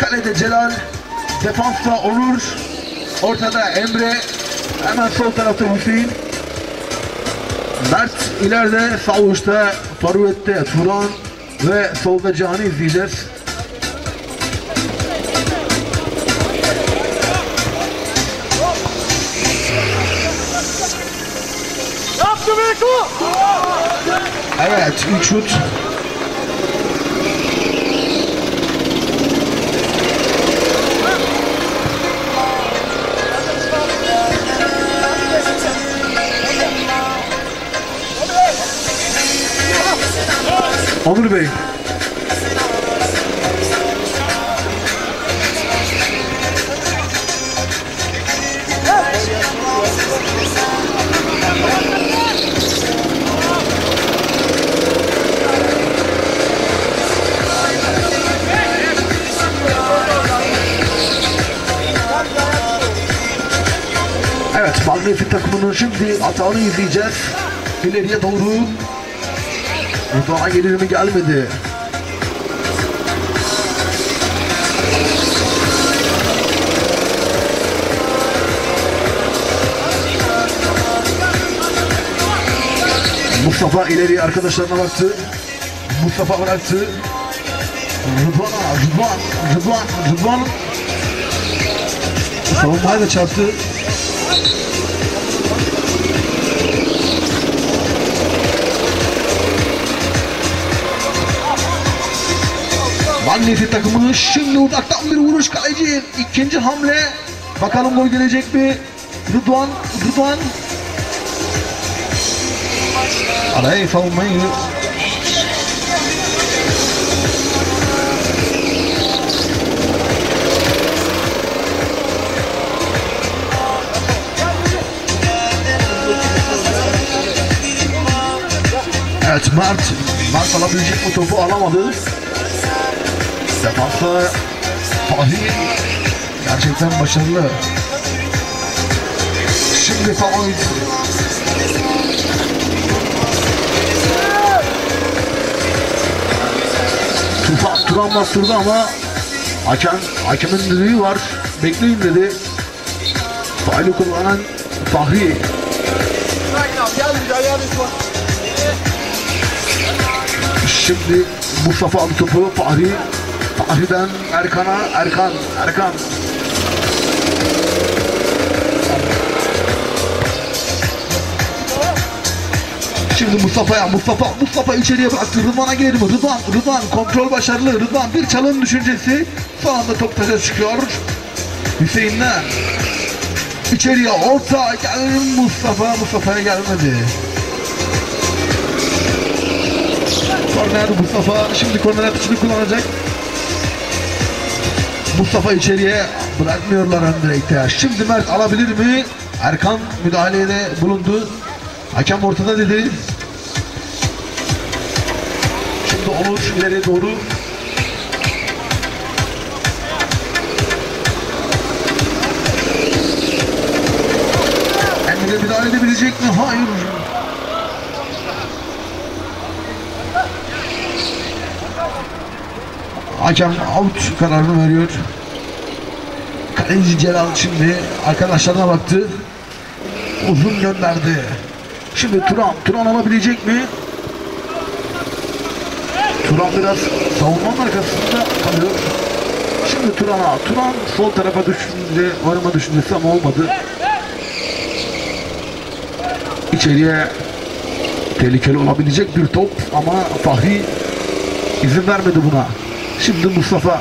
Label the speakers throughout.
Speaker 1: Kalede Celal, defansta Onur, ortada Emre, hemen sol tarafta Hüseyin. Mert ileride sağ uçta Forvet'te Turan ve solda Can'ı izleyeceğiz. Evet, ilk şut. Onur Bey. Evet, Magnetik takımının şimdi atağını izleyeceğiz. İleriye doğru. Rıdvan'a gelir mi gelmedi. Mustafa ileriye arkadaşlarına baktı. Mustafa bıraktı. Rıdvan, Rıdvan, Rıdvan. Savunmaya da çarptı. Magnetik takımı şimdi uzaktan bir vuruş kaleci. ikinci hamle. Bakalım gol gelecek mi? Rıdvan, Rıdvan. Araya savunmayı. Evet Mert. Mert alabilecek mi topu alamadı. Defansa Fahri gerçekten başarılı. Şimdi Fahri Tufan Turan bastırdı ama hakem, hakemin düdüğü var. Bekleyin dedi. Faali kullanan Fahri. Şimdi Mustafa aldı topu Fahri. Fahri'den Erkan'a Erkan Erkan. Şimdi Mustafa'ya Mustafa Mustafa içeriye bıraktı. Rıdvan'a gelir mi? Rıdvan Rıdvan kontrol başarılı. Rıdvan bir çalım düşüncesi. Son anda top taşa çıkıyor. Hüseyin'den içeriye orta geldi Mustafa Mustafa'ya gelmedi. Korner Mustafa şimdi korner atışını kullanacak. Mustafa içeriye bırakmıyorlar ön direkte. Şimdi Mert alabilir mi? Erkan müdahalede bulundu. Hakem ortada dedi. Şimdi Onur ileriye doğru. Emre müdahale edebilecek mi? Hayır. Hakem out kararını veriyor. Kaleci Celal şimdi arkadaşlarına baktı. Uzun gönderdi. Şimdi Turan, Turan alabilecek mi? Turan biraz savunmanın arkasında kalıyor. Şimdi Turan'a, Turan sol tarafa düşünce, varma düşüncesi ama olmadı. İçeriye tehlikeli olabilecek bir top ama Fahri izin vermedi buna. Şimdi Mustafa.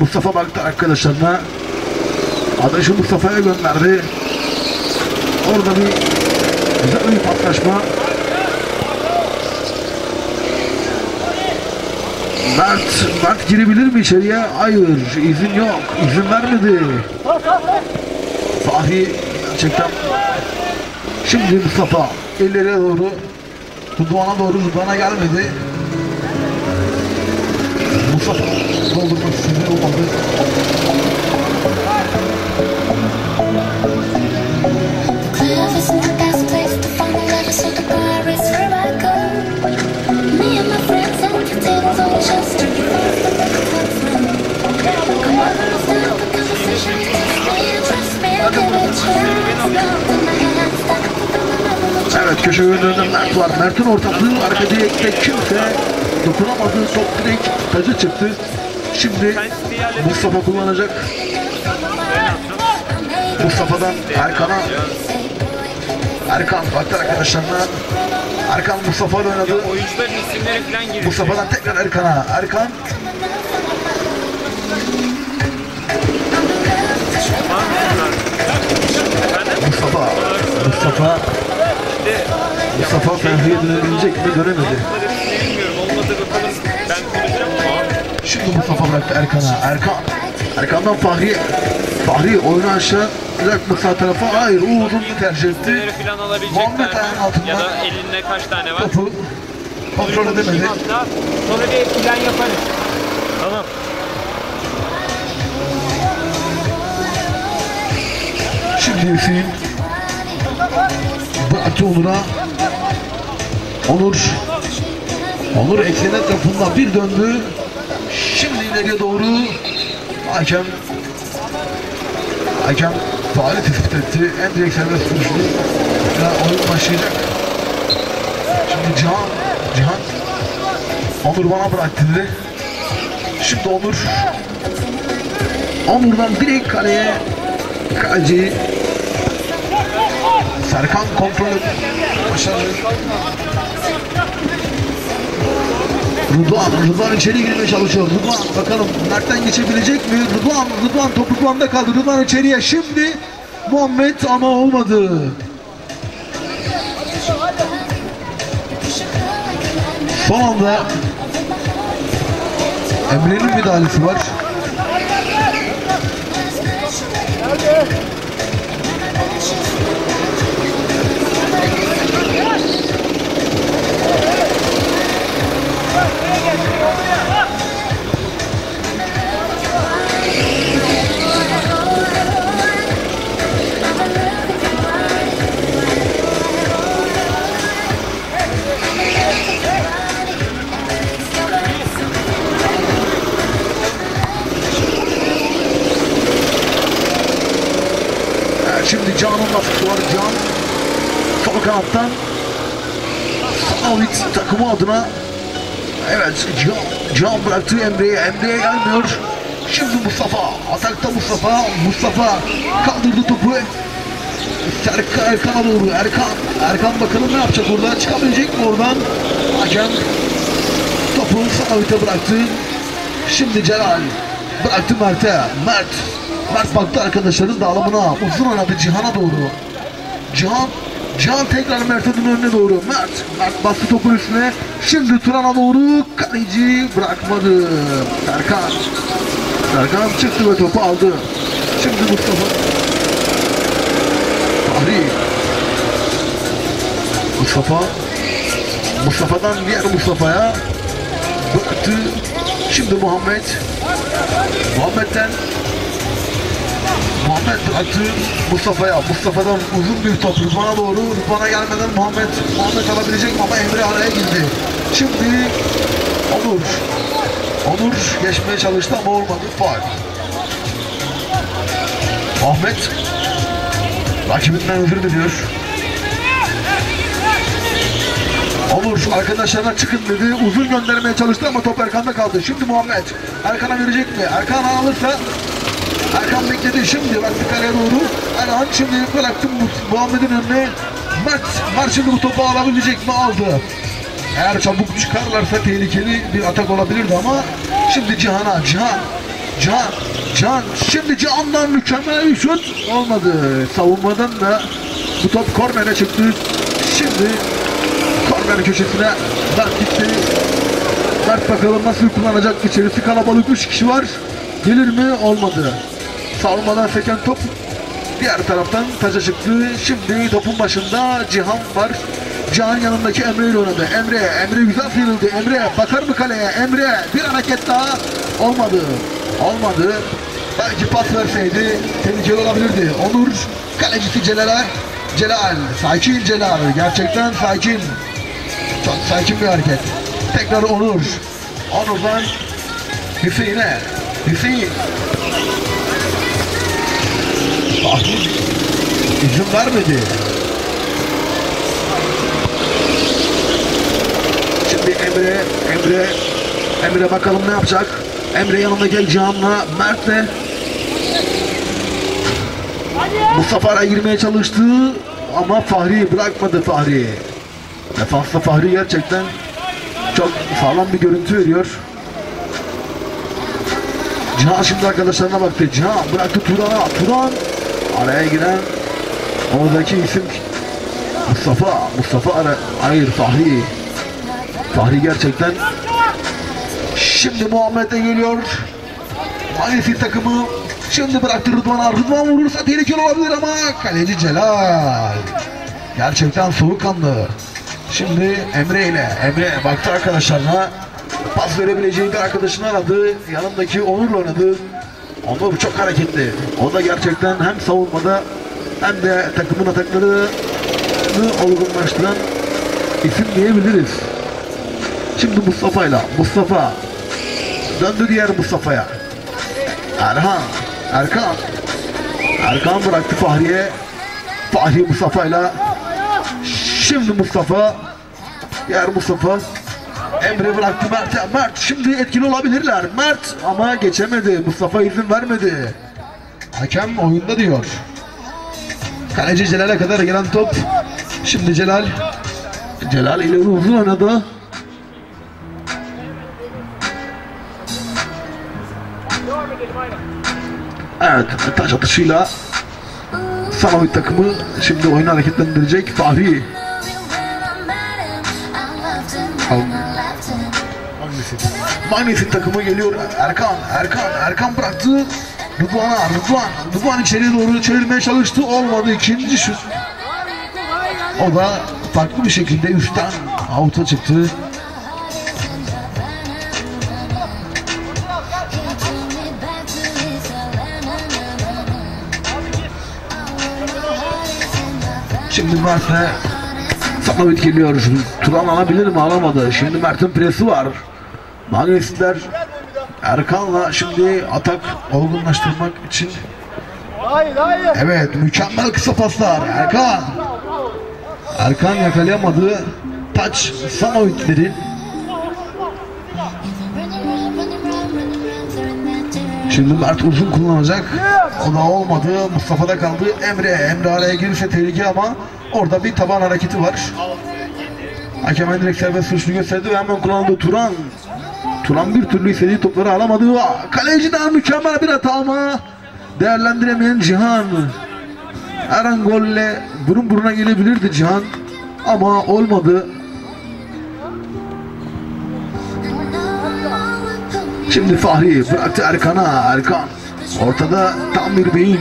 Speaker 1: Mustafa baktı arkadaşlarına. Adaşı Mustafa'ya gönderdi. Orada bir güzel bir paslaşma. Mert, Mert girebilir mi içeriye? Hayır, izin yok. İzin vermedi. Fahri gerçekten. Şimdi Mustafa ellere doğru. Rıdvan'a doğru Rıdvan'a gelmedi. Mutlaka doldurmak
Speaker 2: sizlere olmalı.
Speaker 1: Evet köşe önünde Mert var. Mert'in ortaklığı arka direkte kimse dokunamadı. Top direkt tacı çıktı. Şimdi Mustafa kullanacak. Mustafa'dan Erkan'a Erkan baktı arkadaşlarına. Erkan Mustafa ile oynadı.
Speaker 3: Oyuncuların isimleri falan girdi.
Speaker 1: Mustafa'dan tekrar Erkan'a. Erkan Mustafa. Mustafa. Mustafa Fehri'ye dönebilecek mi? Dönemedi. Şimdi Mustafa bıraktı Erkan'a. Erkan. Erkan'dan Fahri. Fahri oyunu aşağı. Bırak Mustafa tarafa. Hayır Uğur'un tercih etti. Muhammed ayağının
Speaker 3: mi?
Speaker 1: altından
Speaker 3: Ya da elinde kaç tane var?
Speaker 1: topu kontrol edemedi.
Speaker 3: Sonra bir plan yaparız. Tamam.
Speaker 1: Şimdi Hüseyin bıraktı Onur'a. Onur Onur eksene tarafından bir döndü. Şimdi ileriye doğru hakem hakem faali tespit etti. En direkt serbest vuruşlu ve oyun başlayacak. Şimdi Cihan Cihan Onur bana bıraktı dedi. Şimdi Onur Onur'dan direkt kaleye kaleci Serkan kontrol. Başarılı. Rıdvan, Rıdvan içeri girmeye çalışıyor. Rıdvan bakalım Mert'ten geçebilecek mi? Rıdvan, Rıdvan topu Rıdvan'da kaldı. Rıdvan içeriye şimdi Muhammed ama olmadı. Son anda Emre'nin müdahalesi var. Can'ın baskısı var. Can sol kanattan Sağlık takımı adına Evet Can, Can bıraktı Emre'ye. Emre'ye gelmiyor. Şimdi Mustafa. Atakta Mustafa. Mustafa kaldırdı topu. Serkan Erkan'a doğru. Erkan. Erkan bakalım ne yapacak orada. Çıkabilecek mi oradan? Hakem topu Sağlık'a bıraktı. Şimdi Celal bıraktı Mert'e. Mert. Mert baktı arkadaşların dağılımına. Uzun oynadı Cihan'a doğru. Cihan Cihan tekrar Mert'in önüne doğru. Mert. Mert bastı topun üstüne. Şimdi Turan'a doğru. Kaleci bırakmadı. Serkan. Serkan çıktı ve topu aldı. Şimdi Mustafa. Fahri. Mustafa. Mustafa'dan diğer Mustafa'ya bıraktı. Şimdi Muhammed. Muhammed'den Muhammed bıraktı Mustafa'ya. Mustafa'dan uzun bir top Rıdvan'a doğru. Rıdvan'a gelmeden Muhammed Muhammed alabilecek mi ama Emre araya girdi. Şimdi Onur. Onur geçmeye çalıştı ama olmadı. Faal. Ahmet rakibinden özür diliyor. Olur arkadaşlarına çıkın dedi. Uzun göndermeye çalıştı ama top Erkan'da kaldı. Şimdi Muhammed. Erkan'a verecek mi? Erkan alırsa Erkan bekledi şimdi baktı kaleye doğru. Erkan şimdi bıraktı Mu- Muhammed'in önüne. Mert, Mert şimdi bu topu alabilecek mi? Aldı. Eğer çabuk çıkarlarsa tehlikeli bir atak olabilirdi ama şimdi Cihan'a, Cihan, Cihan, Cihan, şimdi Cihan'dan mükemmel bir şut olmadı. Savunmadan da bu top kornere çıktı. Şimdi korner köşesine Mert gitti. Mert bakalım nasıl kullanacak içerisi kalabalık 3 kişi var. Gelir mi? Olmadı. Savunmadan seken top diğer taraftan taca çıktı. Şimdi topun başında Cihan var. Cihan yanındaki Emre ile oynadı. Emre, Emre güzel sıyrıldı. Emre bakar mı kaleye? Emre bir hareket daha. Olmadı. Olmadı. Belki pas verseydi tehlikeli olabilirdi. Onur kalecisi Celal'e. Celal, sakin Celal. Gerçekten sakin. Çok sakin bir hareket. Tekrar Onur. Onur'dan Hüseyin'e. Hüseyin. Fahri. izin vermedi. Şimdi Emre, Emre, Emre bakalım ne yapacak? Emre yanındaki Cihan'la Mert'le Mustafa araya girmeye çalıştı ama Fahri bırakmadı Fahri. Defansta Fahri gerçekten çok sağlam bir görüntü veriyor. Cihan şimdi arkadaşlarına baktı. Cihan bıraktı Turan'a. Turan araya giren oradaki isim Mustafa. Mustafa ara hayır Fahri. Fahri gerçekten şimdi Muhammed'e geliyor. Maalesef takımı şimdi bıraktı Rıdvan'a. Rıdvan vurursa tehlikeli olabilir ama kaleci Celal. Gerçekten soğukkanlı. Şimdi Emre ile Emre baktı arkadaşlarına pas verebileceği bir arkadaşını aradı. Yanındaki Onur'la oynadı. Onur çok hareketli. O da gerçekten hem savunmada hem de takımın ataklarını olgunlaştıran isim diyebiliriz. Şimdi Mustafa'yla Mustafa döndü diğer Mustafa'ya. Erhan, Erkan. Erkan bıraktı Fahri'ye. Fahri Mustafa'yla Şimdi Mustafa Diğer Mustafa Emre bıraktı Mert'e. Mert şimdi etkili olabilirler. Mert ama geçemedi. Mustafa izin vermedi. Hakem oyunda diyor. Kaleci Celal'e kadar gelen top. Şimdi Celal. Celal ileri uzun oynadı. Evet taş atışıyla Samavit takımı şimdi oyunu hareketlendirecek Fahri. Magnetin takımı geliyor. Erkan, Erkan, Erkan bıraktı. Rıdvan'a, Rıdvan. Rıdvan içeriye doğru çevirmeye çalıştı. Olmadı ikinci şut. O da farklı bir şekilde üstten out'a çıktı. Şimdi Mert'le Samet geliyor. Turan alabilir mi? Alamadı. Şimdi Mert'in presi var. Magnesler Erkan'la şimdi atak olgunlaştırmak için evet mükemmel kısa paslar Erkan Erkan yakalayamadı taç Samovitlerin Şimdi Mert uzun kullanacak. O da olmadı. Mustafa'da kaldı. Emre. Emre araya girirse tehlike ama orada bir taban hareketi var. Hakem direkt serbest suçlu gösterdi ve hemen kullanıldı Turan. Turan bir türlü istediği topları alamadı. Kaleciden mükemmel bir hata ama değerlendiremeyen Cihan. Her an golle burun buruna gelebilirdi Cihan. Ama olmadı. Şimdi Fahri bıraktı Erkan'a. Erkan ortada tam bir beyin.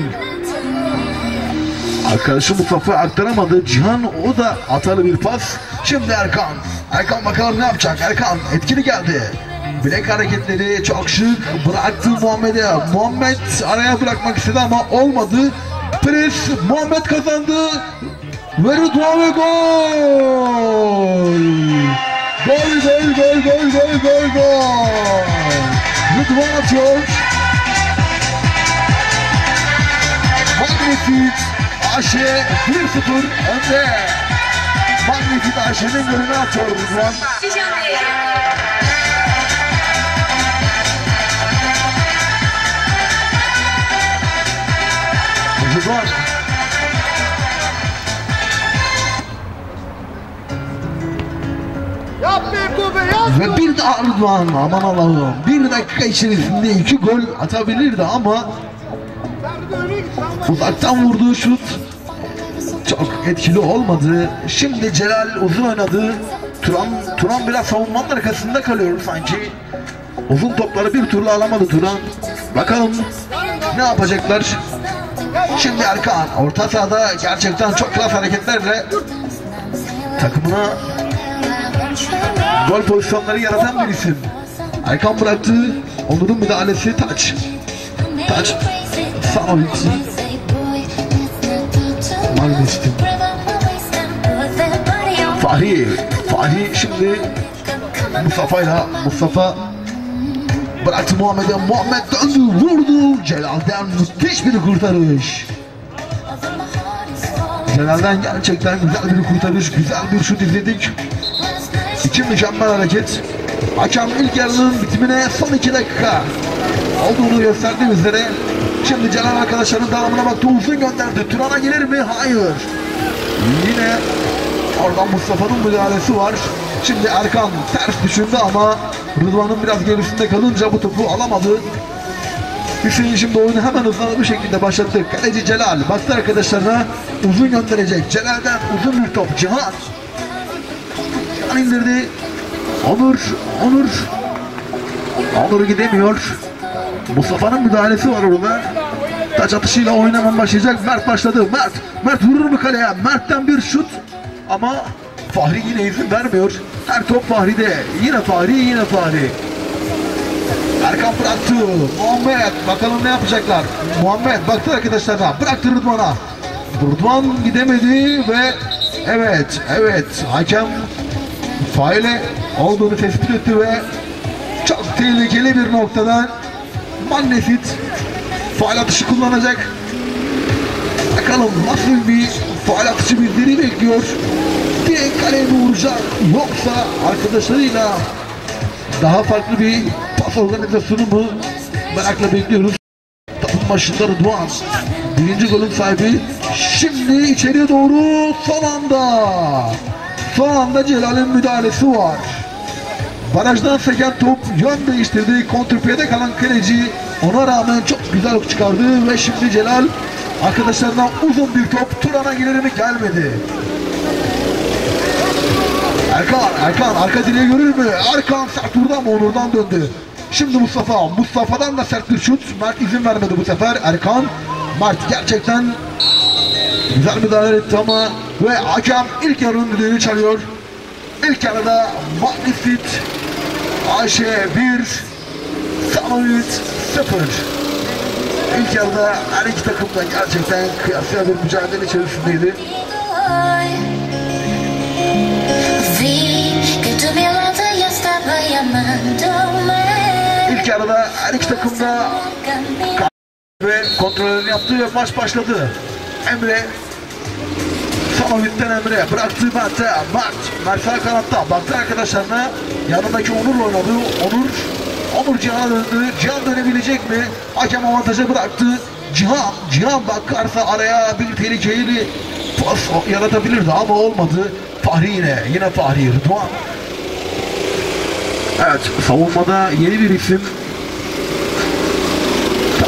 Speaker 1: Arkadaşı Mustafa aktaramadı. Cihan o da atalı bir pas. Şimdi Erkan. Erkan bakalım ne yapacak? Erkan etkili geldi. Bilek hareketleri çok şık. Bıraktı Muhammed'e. Muhammed araya bırakmak istedi ama olmadı. Pres Muhammed kazandı. Ve Rıdvan ve gol. Gol gol gol gol gol gol gol. Rıdvan atıyor. Magnetit AŞ 1-0 önde. Magnetit AŞ'nin golünü atıyor Rıdvan.
Speaker 4: Yap.
Speaker 1: Ve bir daha Rıdvan aman Allah'ım. Bir dakika içerisinde iki gol atabilirdi ama
Speaker 4: de
Speaker 1: uzaktan vurduğu şut çok etkili olmadı. Şimdi Celal uzun oynadı. Turan, Turan biraz savunmanın arkasında kalıyor sanki. Uzun topları bir türlü alamadı Turan. Bakalım ne yapacaklar? Şimdi Erkan orta sahada gerçekten çok klas hareketlerle takımına gol pozisyonları yaratan bir isim. Erkan bıraktı. Onur'un müdahalesi taç. Taç. Sanovic. Magnestim. Fahri. Fahri şimdi Mustafa'yla Mustafa bıraktı Muhammed'e. Muhammed döndü vurdu. Celal'den müthiş bir kurtarış. Celal'den gerçekten güzel bir kurtarış, güzel bir şut izledik. İki mükemmel hareket. Hakem ilk yarının bitimine son iki dakika olduğunu gösterdi bizlere. Şimdi Celal arkadaşların devamına baktı. Uzun gönderdi. Turan'a gelir mi? Hayır. Yine oradan Mustafa'nın müdahalesi var. Şimdi Erkan ters düşündü ama Rıdvan'ın biraz gerisinde kalınca bu topu alamadı. Hüseyin şimdi oyunu hemen hızlı bir şekilde başlattı. Kaleci Celal baktı arkadaşlarına uzun gönderecek. Celal'den uzun bir top. Cihan. Cihan indirdi. Onur, Onur. Onur gidemiyor. Mustafa'nın müdahalesi var orada. Taç atışıyla oynamam başlayacak. Mert başladı. Mert. Mert vurur mu kaleye? Mert'ten bir şut. Ama Fahri yine izin vermiyor. Her top Fahri'de. Yine Fahri, yine Fahri. Erkan bıraktı. Muhammed. Bakalım ne yapacaklar. Muhammed baktı arkadaşlarına. Bıraktı Rıdvan'a. Rıdvan gidemedi ve evet, evet. Hakem faile olduğunu tespit etti ve çok tehlikeli bir noktadan Magnesit faal atışı kullanacak. Bakalım nasıl bir faal atışı bizleri bekliyor. Direkt kaleye vuracak yoksa arkadaşlarıyla daha farklı bir pas organizasyonu mu merakla bekliyoruz. Topun başında Rıdvan. Birinci golün sahibi. Şimdi içeriye doğru son anda. Son anda Celal'in müdahalesi var. Barajdan seken top yön değiştirdi. Kontrpiyede kalan kaleci ona rağmen çok güzel ok çıkardı ve şimdi Celal arkadaşlarından uzun bir top Turan'a gelir mi gelmedi. Erkan, Erkan arka direği görür mü? Erkan sert vurdu ama Onur'dan döndü. Şimdi Mustafa, Mustafa'dan da sert bir şut. Mert izin vermedi bu sefer. Erkan, Mert gerçekten güzel müdahale etti ama ve hakem ilk yarının düdüğünü çalıyor. İlk yarıda Magnific Ayşe 1 Sanoyut 0 İlk yarıda her iki takım da gerçekten kıyasıya bir mücadele içerisindeydi.
Speaker 2: Vi que tu mirada ya estaba llamándome.
Speaker 1: İlk yarıda her iki takım da
Speaker 2: Camino.
Speaker 1: ve kontrollerini yaptı ve maç başladı. Emre Samovit'ten Emre bıraktı Mert'e Mert, Mert sağ kanatta baktı arkadaşlarına yanındaki Onur'la oynadı Onur Onur Cihan'a döndü Cihan dönebilecek mi? Hakem avantaja bıraktı Cihan, Cihan bakarsa araya bir tehlikeli pas yaratabilirdi ama olmadı Fahri yine, yine Fahri Rıdvan Evet, savunmada yeni bir isim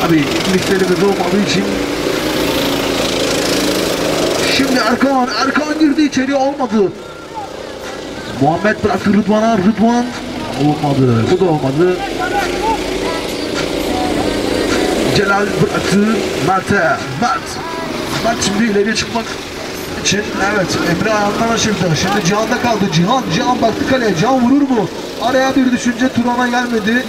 Speaker 1: Tabii liglerimiz olmadığı için Şimdi Erkan, Erkan girdi içeri olmadı. Muhammed bıraktı Rıdvan'a, Rıdvan olmadı, bu da olmadı. Celal bıraktı Mert'e, Mert. Mert şimdi ileriye çıkmak için evet Emre ayağından aşırdı. Şimdi Cihan'da kaldı. Cihan, Cihan baktı kaleye. Cihan vurur mu? Araya bir düşünce Turan'a gelmedi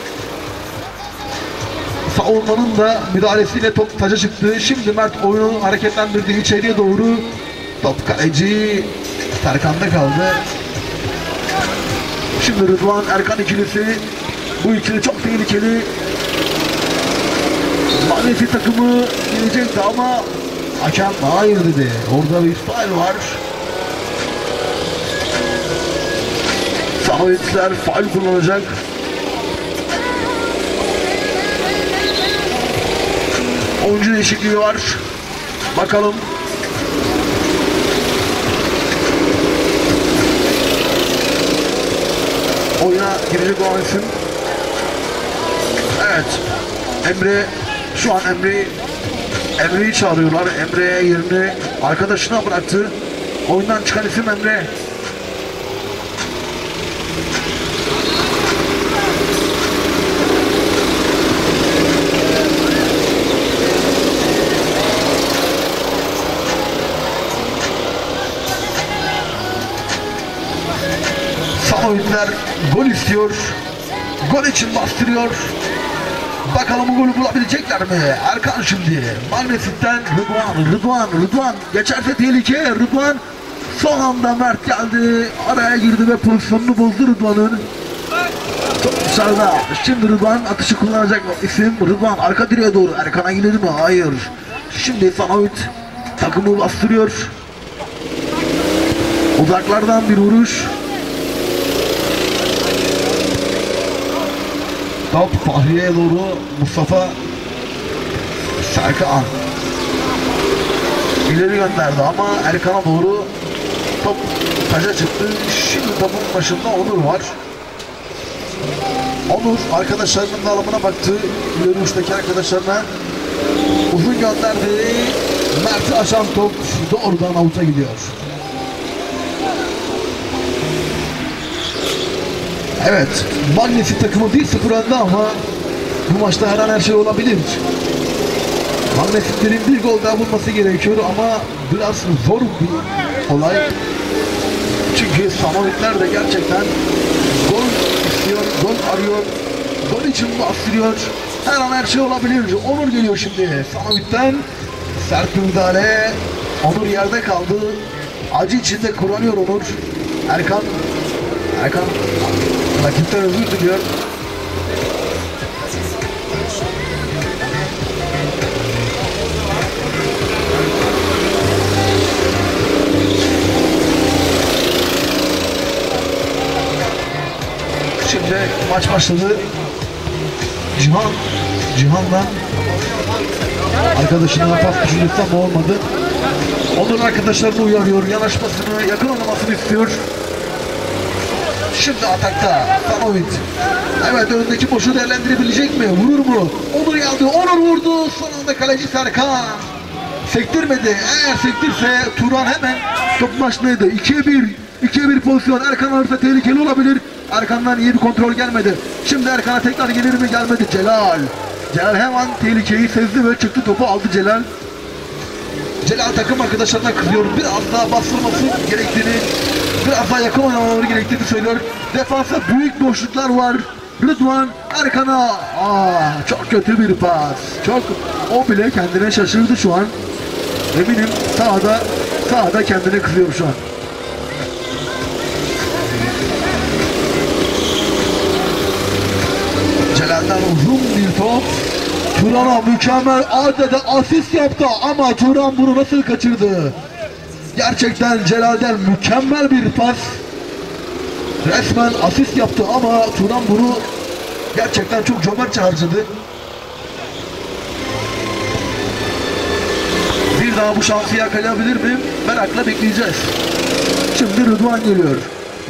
Speaker 1: savunmanın da müdahalesiyle top taca çıktı. Şimdi Mert oyunu hareketlendirdi içeriye doğru. Top kaleci Serkan'da kaldı. Şimdi Rıdvan Erkan ikilisi bu ikili çok tehlikeli. Magnefi takımı gelecekti ama hakem hayır dedi. Orada bir faul var. Sametler faul kullanacak. Oyuncu değişikliği var. Bakalım. Oyuna girecek olan isim. Evet. Emre şu an Emre Emre'yi çağırıyorlar. Emre'ye yerini arkadaşına bıraktı. Oyundan çıkan isim Emre. Samoyitler gol istiyor. Gol için bastırıyor. Bakalım golü bulabilecekler mi? Erkan şimdi. Magnesit'ten Rıdvan, Rıdvan, Rıdvan. Geçerse tehlike. Rıdvan son anda Mert geldi. Araya girdi ve pozisyonunu bozdu Rıdvan'ın. Top dışarıda. Şimdi Rıdvan atışı kullanacak isim. Rıdvan arka direğe doğru. Erkan'a gelir mi? Hayır. Şimdi Samoyit takımı bastırıyor. Uzaklardan bir vuruş. Top Fahriye'ye doğru Mustafa Serkan ileri gönderdi ama Erkan'a doğru top taca çıktı. Şimdi topun başında Onur var. Onur arkadaşlarının dağılımına baktı. Uçtaki arkadaşlarına uzun gönderdi. Mert'i aşan top doğrudan avuta gidiyor. Evet, Magnesit takımı 1-0 önde ama bu maçta her an her şey olabilir. Magnesitlerin bir gol daha bulması gerekiyor ama biraz zor bir olay. Çünkü Samoritler de gerçekten gol istiyor, gol arıyor, gol için bastırıyor. Her an her şey olabilir. Onur geliyor şimdi Samorit'ten. Sert müdahale. Onur yerde kaldı. Acı içinde kullanıyor Onur. Erkan Erkan rakipten özür diliyor. Şimdi maç başladı. Cihan, Cihan'dan arkadaşına pas düşünürse ama olmadı. Onur arkadaşlarını uyarıyor. Yanaşmasını, yakın olmasını istiyor. Şimdi atakta Samovic. Evet önündeki boşu değerlendirebilecek mi? Vurur mu? Onur geldi. Onur vurdu. Son anda kaleci Serkan. Sektirmedi. Eğer sektirse Turan hemen top başındaydı. 2'ye 1. 2'ye 1 pozisyon. Erkan alırsa tehlikeli olabilir. Erkan'dan iyi bir kontrol gelmedi. Şimdi Erkan'a tekrar gelir mi? Gelmedi. Celal. Celal hemen tehlikeyi sezdi ve çıktı topu aldı Celal. Celal takım arkadaşlarına kızıyor. Biraz daha bastırması gerektiğini, biraz oynamaları gerektiğini söylüyor. Defansa büyük boşluklar var. Rıdvan Erkan'a aa, çok kötü bir pas. Çok o bile kendine şaşırdı şu an. Eminim sahada sahada kendine kızıyor şu an. Celal'den uzun bir top. Turan'a mükemmel adeta asist yaptı ama Turan bunu nasıl kaçırdı? Gerçekten Celal'den mükemmel bir pas. Resmen asist yaptı ama Turan bunu gerçekten çok cömertçe harcadı. Bir daha bu şansı yakalayabilir mi? Merakla bekleyeceğiz. Şimdi Rıdvan geliyor.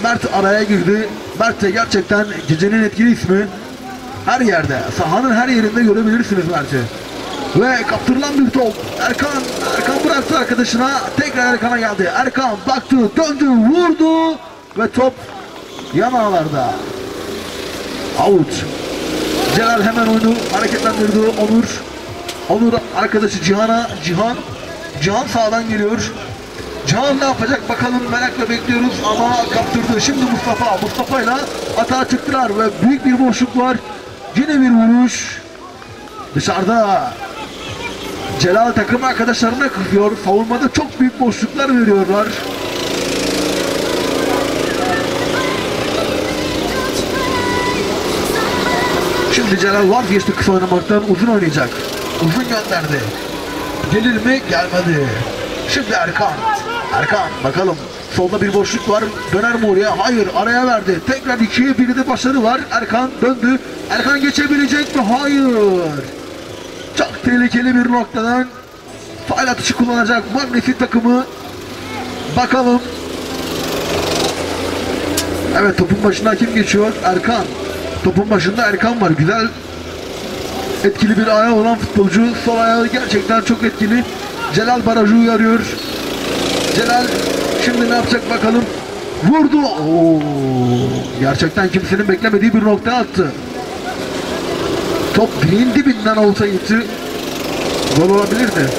Speaker 1: Mert araya girdi. Mert de gerçekten gecenin etkili ismi. Her yerde, sahanın her yerinde görebilirsiniz Mert'i. Ve kaptırılan bir top. Erkan, Erkan bıraktı arkadaşına. Tekrar Erkan'a geldi. Erkan baktı, döndü, vurdu. Ve top yan ağlarda. Out. Celal hemen oyunu hareketlendirdi. Onur. Onur arkadaşı Cihan'a. Cihan. Cihan sağdan geliyor. Cihan ne yapacak bakalım merakla bekliyoruz ama kaptırdı. Şimdi Mustafa. Mustafa ile atağa çıktılar ve büyük bir boşluk var. Yine bir vuruş. Dışarıda Celal takım arkadaşlarına kızıyor. Savunmada çok büyük boşluklar veriyorlar. Şimdi Celal vazgeçti kısa oynamaktan uzun oynayacak. Uzun gönderdi. Gelir mi? Gelmedi. Şimdi Erkan. Erkan bakalım. Solda bir boşluk var. Döner mi oraya? Hayır. Araya verdi. Tekrar ikiye biri de başarı var. Erkan döndü. Erkan geçebilecek mi? Hayır. Çok tehlikeli bir noktadan faal atışı kullanacak Magnesit takımı. Bakalım. Evet topun başına kim geçiyor? Erkan. Topun başında Erkan var. Güzel etkili bir ayağı olan futbolcu. Sol ayağı gerçekten çok etkili. Celal barajı uyarıyor. Celal şimdi ne yapacak bakalım. Vurdu. Oo, gerçekten kimsenin beklemediği bir nokta attı. Top direğin dibinden olsa gitti. Gol olabilirdi.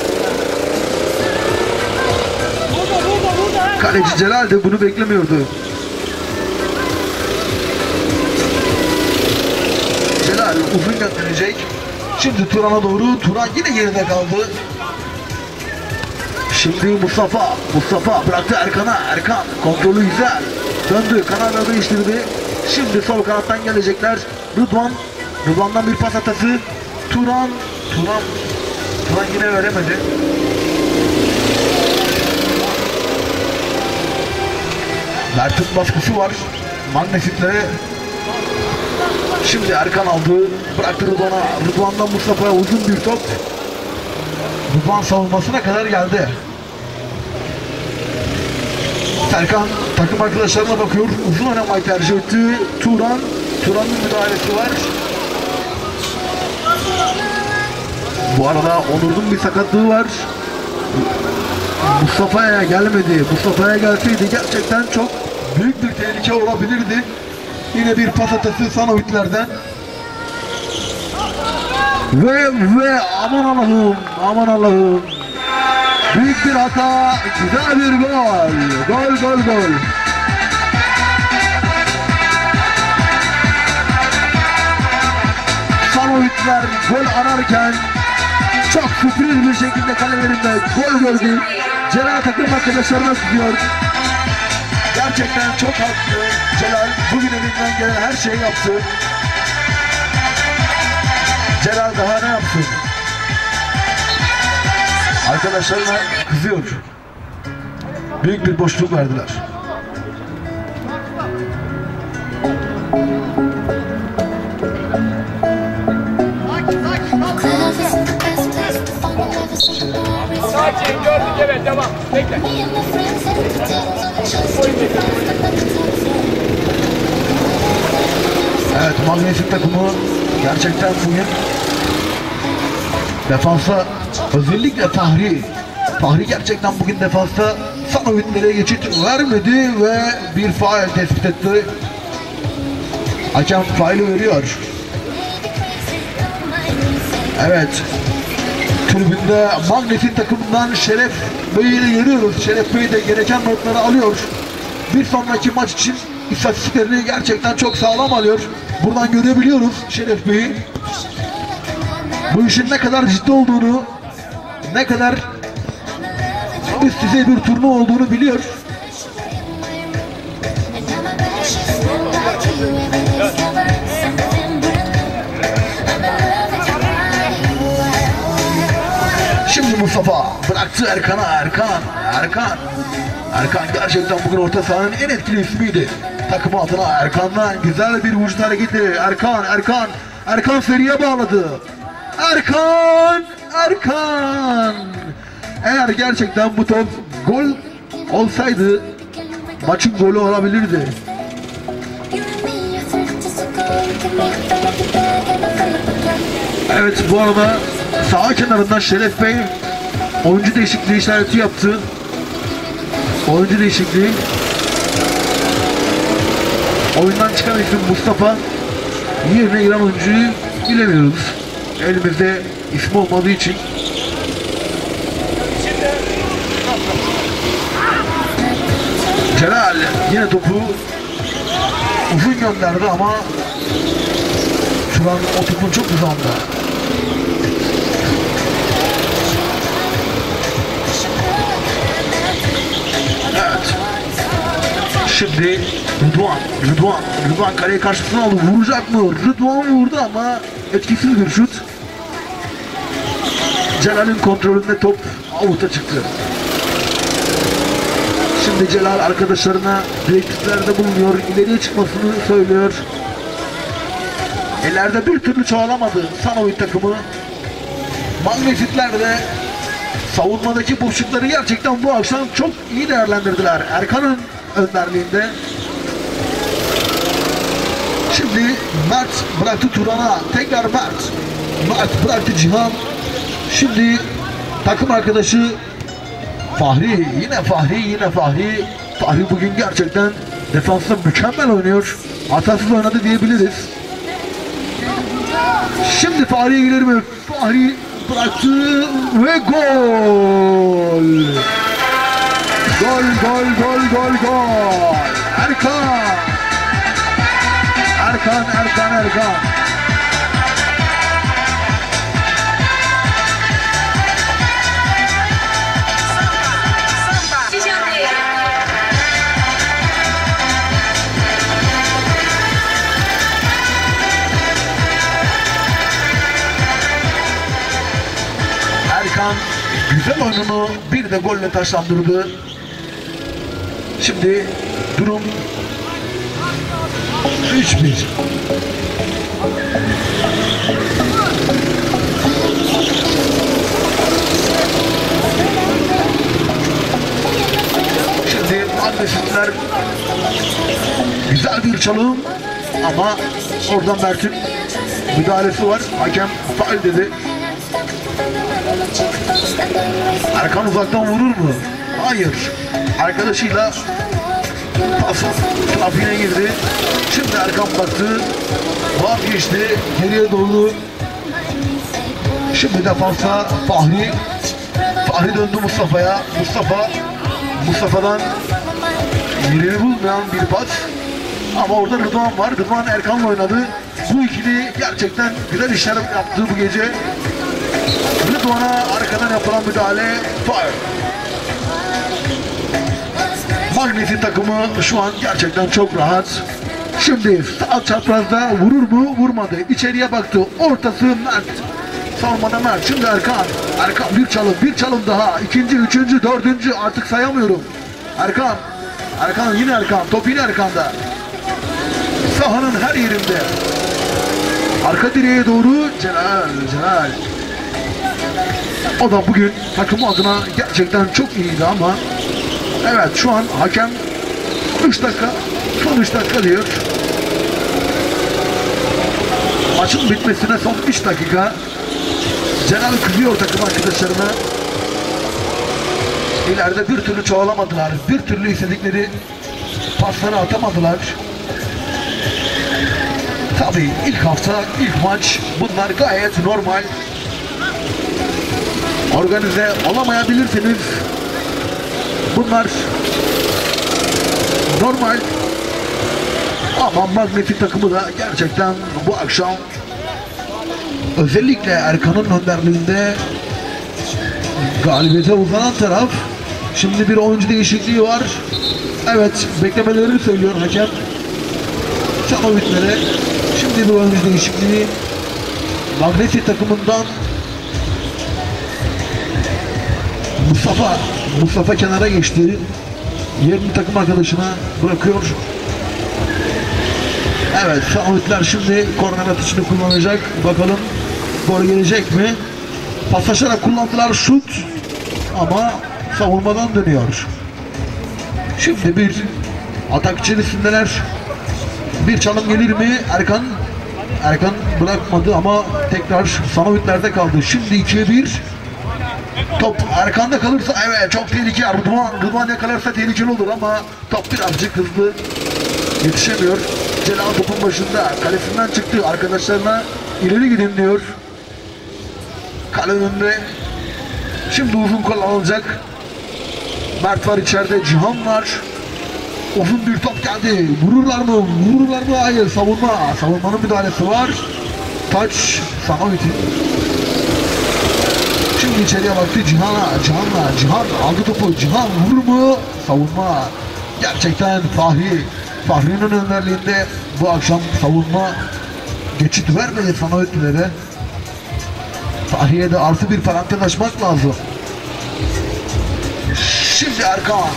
Speaker 1: Kaleci Celal de bunu beklemiyordu. Celal uzun gönderecek. Şimdi Turan'a doğru. Turan yine geride kaldı. Şimdi Mustafa. Mustafa bıraktı Erkan'a. Erkan kontrolü güzel. Döndü. Kanalını değiştirdi. Şimdi sol kanattan gelecekler. Rıdvan. Rıdvan'dan bir pas atası. Turan. Turan. Turan yine veremedi. Mert'in baskısı var. Magnesitlere Şimdi Erkan aldı. Bıraktı Rıdvan'a. Rıdvan'dan Mustafa'ya uzun bir top. Rıdvan savunmasına kadar geldi. Serkan takım arkadaşlarına bakıyor. Uzun oynamayı tercih etti. Turan. Turan'ın müdahalesi var. Bu arada Onur'un bir sakatlığı var. Mustafa'ya gelmedi. Mustafa'ya gelseydi gerçekten çok büyük bir tehlike olabilirdi. Yine bir pas atası Sanovitlerden. Ve ve aman Allah'ım aman Allah'ım. Büyük bir hata, güzel bir gol. Gol gol gol. Sanovitler gol ararken sürpriz bir şekilde kalelerinde gol gördü. Celal takım arkadaşlarına tutuyor. Gerçekten çok haklı. Celal bugün elinden gelen her şeyi yaptı. Celal daha ne yapsın? Arkadaşlarına kızıyor. Büyük bir boşluk verdiler.
Speaker 2: And let the time fly.
Speaker 1: Evet Magnesit takımı gerçekten bugün defansa özellikle Fahri Fahri gerçekten bugün defansta Sanovitlere geçit vermedi ve bir faal tespit etti. Hakem faali veriyor. Evet. Tribünde Magnetin takımından Şeref Bey'i görüyoruz. Şeref Bey de gereken notları alıyor. Bir sonraki maç için istatistiklerini gerçekten çok sağlam alıyor. Buradan görebiliyoruz Şeref Bey'i. Bu işin ne kadar ciddi olduğunu, ne kadar üst düzey bir turnuva olduğunu biliyor. Mustafa bıraktı Erkan'a Erkan Erkan Erkan gerçekten bugün orta sahanın en etkili ismiydi. Takım adına Erkan'dan güzel bir vücut hareketi. Erkan Erkan Erkan seriye bağladı. Erkan Erkan Eğer gerçekten bu top gol olsaydı maçın golü olabilirdi. Evet bu arada sağ kenarından Şeref Bey oyuncu değişikliği işareti yaptı. Oyuncu değişikliği. Oyundan çıkan isim Mustafa. Yerine giren oyuncuyu bilemiyoruz. Elimizde ismi olmadığı için. Celal yine topu uzun gönderdi ama şu an o topun çok uzağında. Şimdi Rıdvan, Rıdvan, Rıdvan kaleyi karşısına aldı. Vuracak mı? Rıdvan vurdu ama etkisiz bir şut. Celal'in kontrolünde top avuta çıktı. Şimdi Celal arkadaşlarına direktiflerde bulunuyor. ileriye çıkmasını söylüyor. Ellerde bir türlü çoğalamadı Sanovit takımı. Magnetitler de savunmadaki boşlukları gerçekten bu akşam çok iyi değerlendirdiler. Erkan'ın önderliğinde. Şimdi Mert bıraktı Turan'a. Tekrar Mert. Mert bıraktı Cihan. Şimdi takım arkadaşı Fahri. Yine Fahri. Yine Fahri. Fahri bugün gerçekten defansta mükemmel oynuyor. Hatasız oynadı diyebiliriz. Şimdi Fahri'ye gelir mi? Fahri bıraktı ve gol! Gol, gol, gol, gol, gol! Erkan! Erkan, Erkan, Erkan! Erkan güzel oyununu bir de golle taşlandırdı. Şimdi durum 3-1. Şimdi Magnesitler güzel bir çalım ama oradan Mert'in müdahalesi var. Hakem faul dedi. Erkan uzaktan vurur mu? Hayır. Arkadaşıyla trafiğine girdi. Şimdi Erkan baktı. Vazgeçti. Geriye doğru. Şimdi defansa Fahri. Fahri döndü Mustafa'ya. Mustafa Mustafa'dan yerini bulmayan bir pas. Ama orada Rıdvan var. Rıdvan Erkan'la oynadı. Bu ikili gerçekten güzel işler yaptı bu gece. Rıdvan'a arkadan yapılan müdahale faul. Magneti takımı şu an gerçekten çok rahat. Şimdi sağ çaprazda vurur mu? Vurmadı. İçeriye baktı. Ortası Mert. Savunmada Mert. Şimdi Erkan. Erkan bir çalım. Bir çalım daha. İkinci, üçüncü, dördüncü. Artık sayamıyorum. Erkan. Erkan yine Erkan. Top yine Erkan'da. Sahanın her yerinde. Arka direğe doğru Celal. Celal. O da bugün takımı adına gerçekten çok iyiydi ama evet şu an hakem 3 dakika son 3 dakika diyor. Maçın bitmesine son 3 dakika. Celal kızıyor takım arkadaşlarına. İleride bir türlü çoğalamadılar. Bir türlü istedikleri pasları atamadılar. Tabii ilk hafta, ilk maç bunlar gayet normal organize olamayabilirsiniz. Bunlar normal. Ama magnetik takımı da gerçekten bu akşam özellikle Erkan'ın önderliğinde galibiyete uzanan taraf. Şimdi bir oyuncu değişikliği var. Evet, beklemelerini söylüyor hakem. Çanovitlere. Şimdi bir oyuncu değişikliği. Magnetik takımından Mustafa Mustafa kenara geçti. Yerini takım arkadaşına bırakıyor. Evet Sametler şimdi korner atışını kullanacak. Bakalım gol gelecek mi? Paslaşarak kullandılar şut ama savunmadan dönüyor. Şimdi bir atak içerisindeler. Bir çalım gelir mi? Erkan Erkan bırakmadı ama tekrar Sametler'de kaldı. Şimdi 2'ye 1. Top Erkan'da kalırsa evet çok tehlikeli. Rıdvan, Rıdvan yakalarsa tehlikeli olur ama top birazcık hızlı yetişemiyor. Celal topun başında kalesinden çıktı. Arkadaşlarına ileri gidin diyor. Kale önünde. Şimdi uzun kol alınacak. Mert var içeride. Cihan var. Uzun bir top geldi. Vururlar mı? Vururlar mı? Hayır. Savunma. Savunmanın müdahalesi var. Taç. Sanovit'in. Şimdi içeriye baktı Cihan'a. Cihan'la. Cihan aldı topu. Cihan vurur mu? Savunma. Gerçekten Fahri. Fahri'nin önderliğinde bu akşam savunma geçit vermedi Sanovitlilere. Fahri'ye de artı bir parantez açmak lazım. Şimdi Erkan.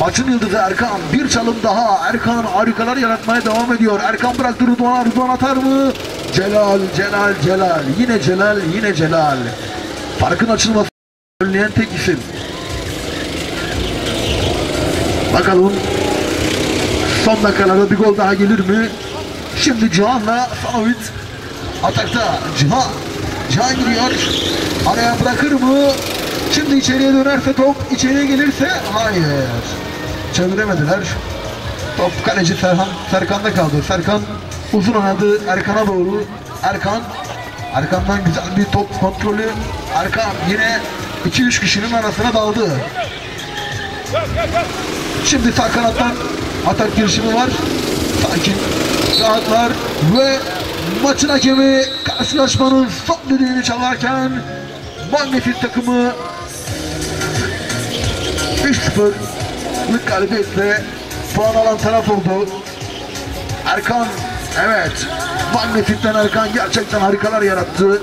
Speaker 1: Maçın yıldızı Erkan. Bir çalım daha. Erkan harikalar yaratmaya devam ediyor. Erkan bıraktı Rıdvan'a. Rıdvan atar mı? Celal, Celal, Celal. Yine Celal, yine Celal. Farkın açılması önleyen tek isim. Bakalım son dakikalarda bir gol daha gelir mi? Şimdi Cihan'la Sanovit atakta. Cihan. Cihan gidiyor. Araya bırakır mı? Şimdi içeriye dönerse top içeriye gelirse hayır. Çeviremediler. Top kaleci Serhan, Serkan'da kaldı. Serkan uzun oynadı Erkan'a doğru. Erkan Erkan'dan güzel bir top kontrolü. Erkan yine 2-3 kişinin arasına daldı. Şimdi sağ kanattan atak girişimi var. Sakin, rahatlar ve maçın hakemi karşılaşmanın son düdüğünü çalarken Magnetit takımı 3-0'lık galibiyetle puan alan taraf oldu. Erkan evet Magnetit'ten Erkan gerçekten harikalar yarattı.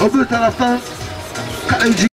Speaker 1: Öbür taraftan kaleci